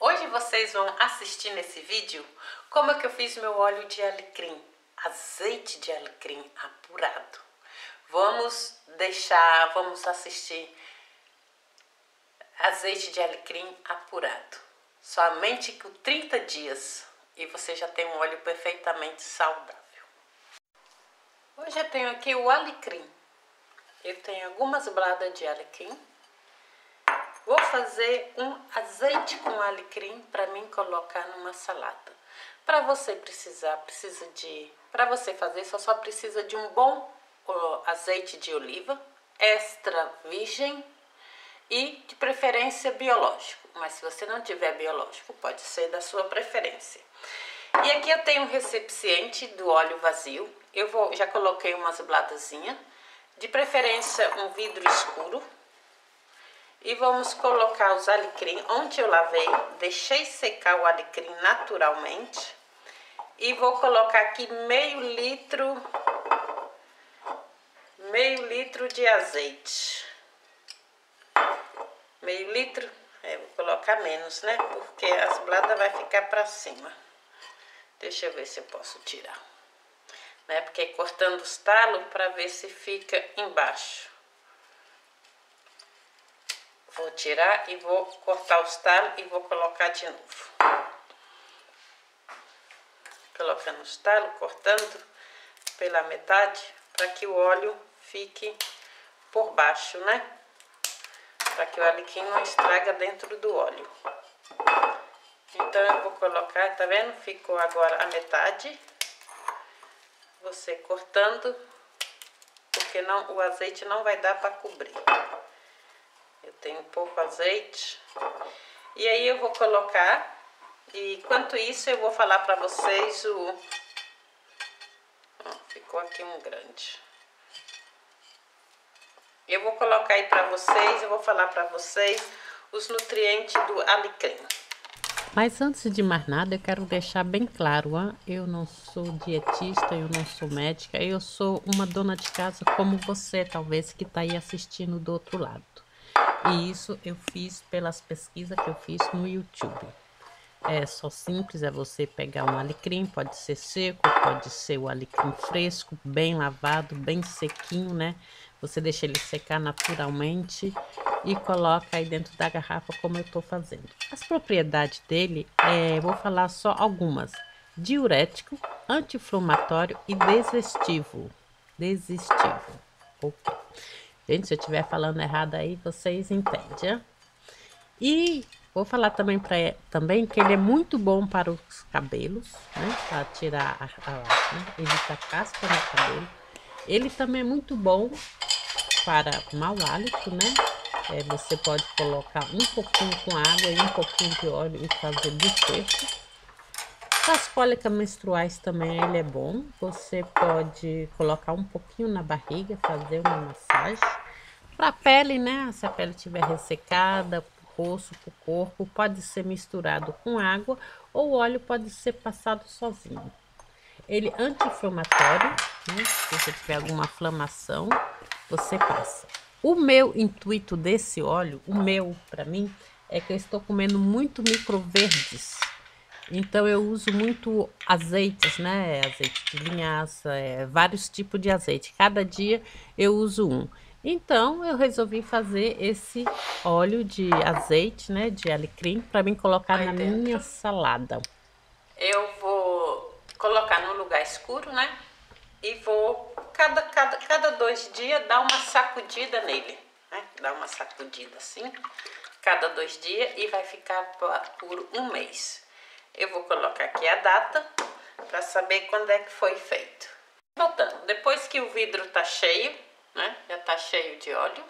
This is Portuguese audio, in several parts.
Hoje vocês vão assistir nesse vídeo como é que eu fiz meu óleo de alecrim, azeite de alecrim apurado. Vamos deixar, vamos assistir azeite de alecrim apurado. Somente com 30 dias e você já tem um óleo perfeitamente saudável. Hoje eu tenho aqui o alecrim. Eu tenho algumas bladas de alecrim Vou fazer um azeite com alecrim para mim colocar numa salada. Para você precisar, precisa de, para você fazer, só só precisa de um bom azeite de oliva, extra virgem e de preferência biológico. Mas se você não tiver biológico, pode ser da sua preferência. E aqui eu tenho um recipiente do óleo vazio. Eu vou, já coloquei umas bladazinhas, de preferência um vidro escuro, e vamos colocar os alecrim, onde eu lavei, deixei secar o alecrim naturalmente. E vou colocar aqui meio litro, meio litro de azeite. Meio litro, é, vou colocar menos, né? Porque as bladas vai ficar para cima. Deixa eu ver se eu posso tirar. Né? Porque cortando os talos para ver se fica embaixo. Vou tirar e vou cortar os talos e vou colocar de novo. Colocando os talos, cortando pela metade, para que o óleo fique por baixo, né? Para que o alecrim não estraga dentro do óleo. Então, eu vou colocar, tá vendo? Ficou agora a metade. Você cortando, porque não, o azeite não vai dar para cobrir. Tenho pouco azeite. E aí eu vou colocar. E enquanto isso eu vou falar para vocês o... Ó, ficou aqui um grande. Eu vou colocar aí para vocês, eu vou falar para vocês os nutrientes do alecrim. Mas antes de mais nada, eu quero deixar bem claro, hein? eu não sou dietista, eu não sou médica, eu sou uma dona de casa como você, talvez, que está aí assistindo do outro lado. E isso eu fiz pelas pesquisas que eu fiz no YouTube. É só simples, é você pegar um alecrim, pode ser seco, pode ser o alecrim fresco, bem lavado, bem sequinho, né? Você deixa ele secar naturalmente e coloca aí dentro da garrafa como eu tô fazendo. As propriedades dele, é, vou falar só algumas. Diurético, anti-inflamatório e desestivo. Desistivo. Ok. Gente, se eu estiver falando errado aí, vocês entendem. E vou falar também, pra, também que ele é muito bom para os cabelos, né? Para tirar, a, a, né? evitar casca no cabelo. Ele também é muito bom para mau hálito, né? É, você pode colocar um pouquinho com água e um pouquinho de óleo e fazer desfecho. Para as cólicas menstruais também ele é bom. Você pode colocar um pouquinho na barriga, fazer uma massagem. Para a pele, né? Se a pele estiver ressecada, rosto, para o corpo, pode ser misturado com água ou o óleo pode ser passado sozinho. Ele é anti-inflamatório, né? Se você tiver alguma inflamação, você passa. O meu intuito desse óleo, o meu para mim, é que eu estou comendo muito microverdes então eu uso muito azeites, né? Azeite de linhaça, é, vários tipos de azeite. Cada dia eu uso um. Então eu resolvi fazer esse óleo de azeite, né? De alecrim, para mim colocar Aí na dentro. minha salada. Eu vou colocar no lugar escuro, né? E vou, cada, cada, cada dois dias, dar uma sacudida nele, né? Dar uma sacudida assim, cada dois dias, e vai ficar por um mês. Eu vou colocar aqui a data para saber quando é que foi feito. Voltando, depois que o vidro tá cheio, né? Já tá cheio de óleo.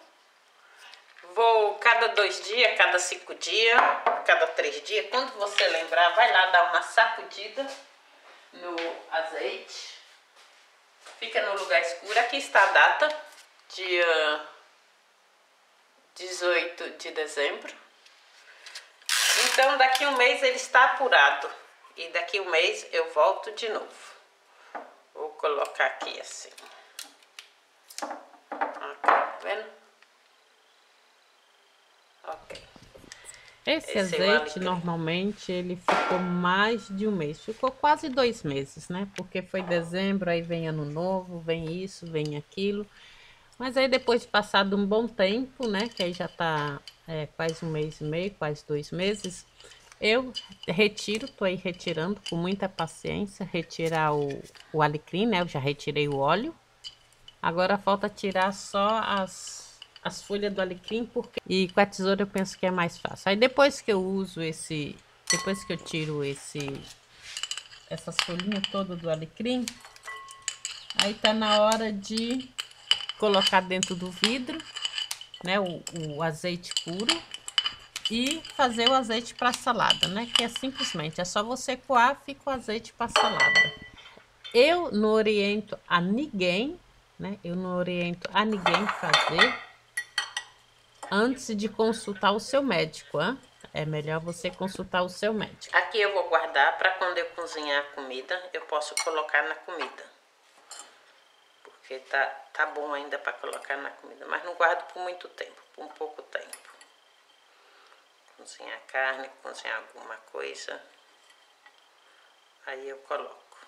Vou cada dois dias, cada cinco dias, cada três dias, quando você lembrar, vai lá dar uma sacudida no azeite. Fica no lugar escuro. Aqui está a data, dia 18 de dezembro. Então, daqui um mês ele está apurado. E daqui um mês eu volto de novo. Vou colocar aqui assim. Tá vendo? Ok. Esse, Esse azeite, normalmente, ele ficou mais de um mês. Ficou quase dois meses, né? Porque foi dezembro, aí vem ano novo, vem isso, vem aquilo. Mas aí depois de passado um bom tempo, né? Que aí já tá é, quase um mês e meio, quase dois meses. Eu retiro, tô aí retirando com muita paciência, retirar o, o alecrim, né? Eu já retirei o óleo. Agora falta tirar só as as folhas do alecrim, porque... E com a tesoura eu penso que é mais fácil. Aí depois que eu uso esse... Depois que eu tiro esse... Essas folhinhas todas do alecrim, aí tá na hora de colocar dentro do vidro, né, o, o azeite puro e fazer o azeite para salada, né, que é simplesmente, é só você coar, fica o azeite para salada. Eu não oriento a ninguém, né, eu não oriento a ninguém fazer antes de consultar o seu médico, hein? É melhor você consultar o seu médico. Aqui eu vou guardar para quando eu cozinhar a comida, eu posso colocar na comida. Porque tá, tá bom ainda para colocar na comida, mas não guardo por muito tempo, por um pouco tempo. Cozinhar carne, cozinhar alguma coisa, aí eu coloco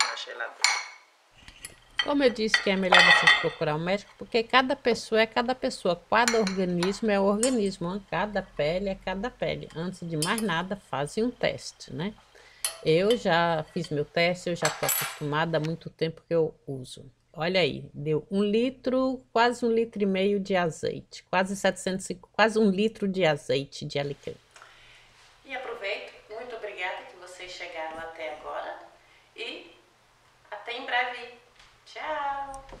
na geladeira. Como eu disse que é melhor você procurar um médico, porque cada pessoa é cada pessoa, cada organismo é organismo, cada pele é cada pele. Antes de mais nada, fazem um teste, né? Eu já fiz meu teste, eu já estou acostumada há muito tempo que eu uso. Olha aí, deu um litro, quase um litro e meio de azeite, quase 700, quase um litro de azeite de alecrim. E aproveito, muito obrigada que vocês chegaram até agora e até em breve. Ciao!